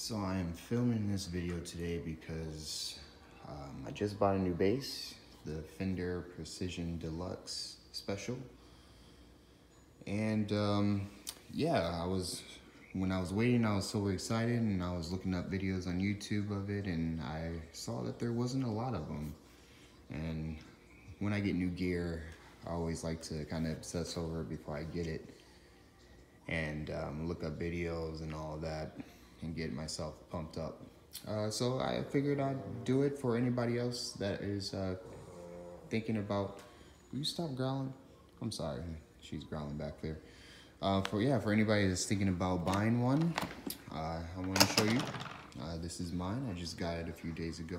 So I am filming this video today because um, I just bought a new bass, the Fender Precision Deluxe Special. And um, yeah, I was, when I was waiting, I was so excited and I was looking up videos on YouTube of it and I saw that there wasn't a lot of them. And when I get new gear, I always like to kind of obsess over it before I get it and um, look up videos and all of that and get myself pumped up. Uh, so I figured I'd do it for anybody else that is uh, thinking about. Will you stop growling? I'm sorry, she's growling back there. Uh, for yeah, for anybody that's thinking about buying one, uh, I want to show you. Uh, this is mine. I just got it a few days ago.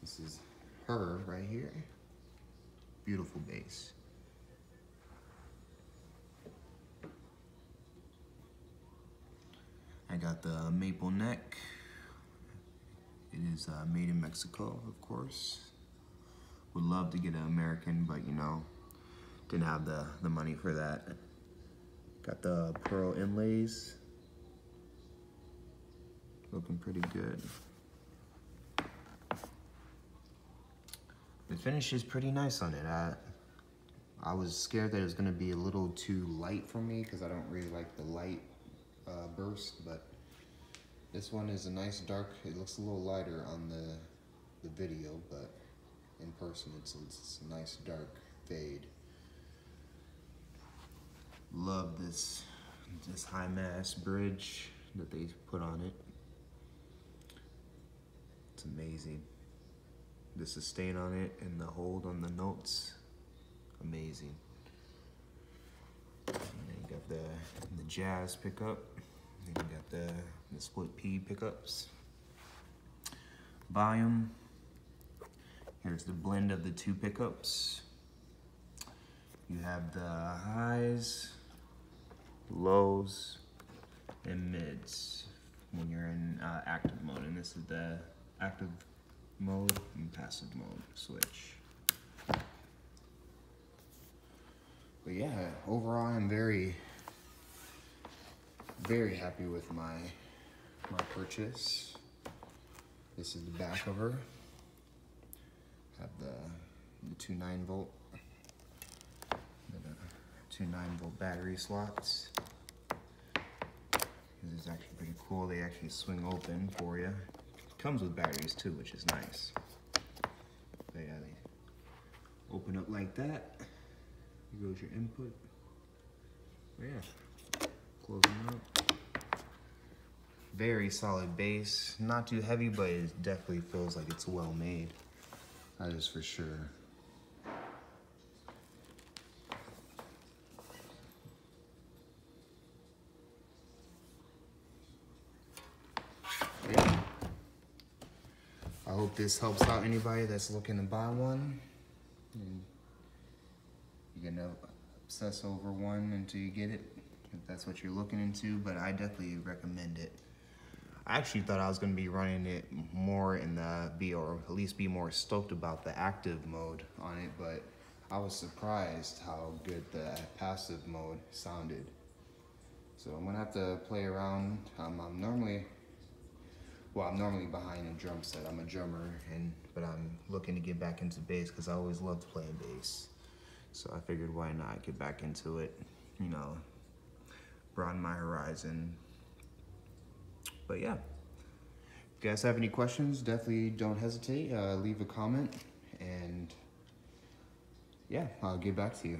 This is her right here. Beautiful bass. I got the maple neck. It is uh, made in Mexico, of course. Would love to get an American, but you know, didn't have the, the money for that. Got the pearl inlays. Looking pretty good. The finish is pretty nice on it. I, I was scared that it was gonna be a little too light for me because I don't really like the light uh, burst, but this one is a nice dark, it looks a little lighter on the, the video, but in person it's, it's a nice dark fade. Love this, this high mass bridge that they put on it. It's amazing. The sustain on it and the hold on the notes, amazing. And then you got the, the jazz pickup. The, the split P pickups. Volume. Here's the blend of the two pickups. You have the highs, lows, and mids when you're in uh, active mode. And this is the active mode and passive mode switch. But yeah, overall I'm very very happy with my my purchase. This is the back of her. Have the, the two nine volt, the two nine volt battery slots. This is actually pretty cool. They actually swing open for you. Comes with batteries too, which is nice. But yeah, they open up like that. Here goes your input. But yeah, closing up. Very solid bass. Not too heavy, but it definitely feels like it's well made. That is for sure. Yeah. I hope this helps out anybody that's looking to buy one. And you're gonna obsess over one until you get it, if that's what you're looking into, but I definitely recommend it. I actually thought I was gonna be running it more in the be or at least be more stoked about the active mode on it, but I was surprised how good the passive mode sounded. So I'm gonna have to play around. Um, I'm normally, well, I'm normally behind a drum set. I'm a drummer, and but I'm looking to get back into bass because I always loved playing bass. So I figured why not get back into it, you know, broaden my horizon, but yeah, if you guys have any questions, definitely don't hesitate. Uh, leave a comment and yeah, I'll get back to you.